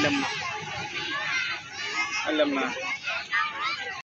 Alam na. Alam na.